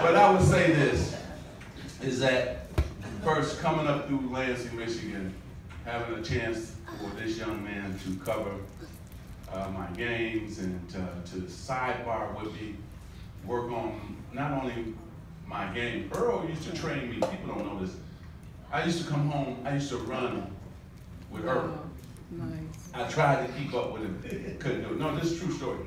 but I would say this, is that first coming up through Lansing, Michigan, having a chance for this young man to cover uh, my games and uh, to sidebar with me, work on not only my game. Earl used to train me. People don't know this. I used to come home. I used to run with Earl. Nice. I tried to keep up with him. Couldn't do it. No, this is a true story.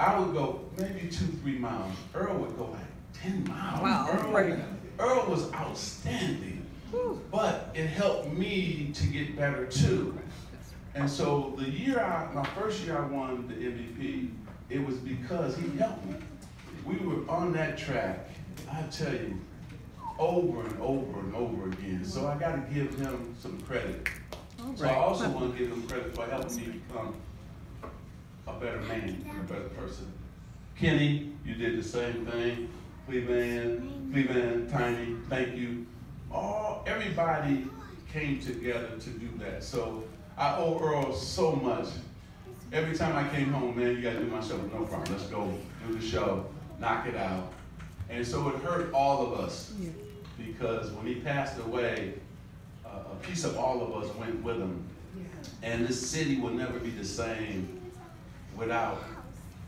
I would go maybe two, three miles. Earl would go like 10 miles. Wow, Earl, right. Earl was outstanding. But it helped me to get better too. And so the year I, my first year I won the MVP, it was because he helped me. We were on that track, I tell you, over and over and over again. So I got to give him some credit. All So I also want to give him credit for helping me become a better man, and a better person. Kenny, you did the same thing. Cleveland, Cleveland, Tiny, thank you. All everybody came together to do that. So I owe Earl so much. Every time I came home, man, you gotta do my show. No problem. Let's go do the show, knock it out. And so it hurt all of us Yeah. because when he passed away, uh, a piece of all of us went with him. And this city will never be the same without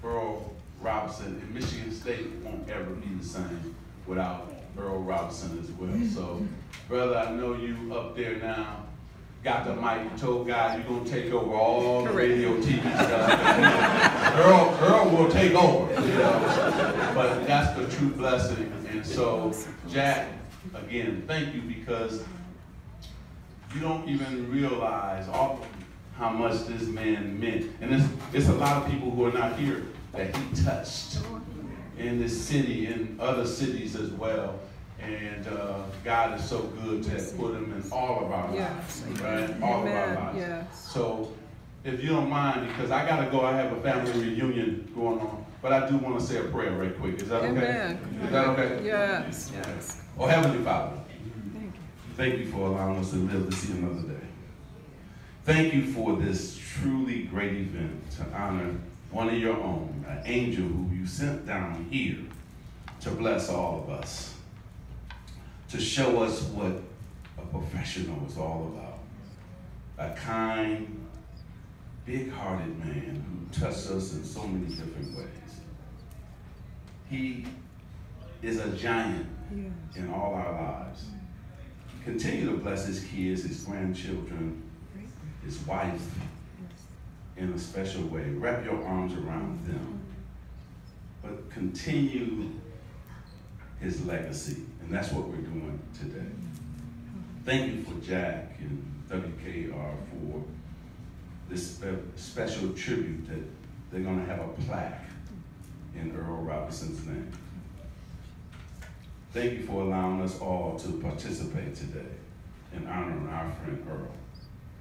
Earl Robinson. And Michigan State won't ever be the same without Earl Robinson as well. So, brother, I know you up there now. Got the mic, you told God you're gonna take over all the radio, TV stuff. Earl, Earl will take over, you know. But that's the true blessing. And so, Jack, again, thank you because you don't even realize all how much this man meant. And it's, it's a lot of people who are not here that he touched in this city, and other cities as well. And uh, God is so good to have put him in all of our Yes. lives, right? All of our lives. Yes. So if you don't mind, because I gotta go, I have a family reunion going on, but I do want to say a prayer right quick. Is that okay? Is that okay? Yes, yes. Oh, Heavenly Father. Thank you. Thank you for allowing us to live to see another day. Thank you for this truly great event to honor one of your own, an angel who you sent down here to bless all of us, to show us what a professional is all about. A kind, big-hearted man who touched us in so many different ways. He is a giant in all our lives. Continue to bless his kids, his grandchildren, his wife in a special way. Wrap your arms around them. But continue his legacy. And that's what we're doing today. Thank you for Jack and WKR for this special tribute that they're going to have a plaque in Earl Robinson's name. Thank you for allowing us all to participate today in honoring our friend Earl.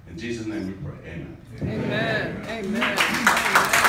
In Jesus' name we pray. Amen. Amen. Amen. Amen.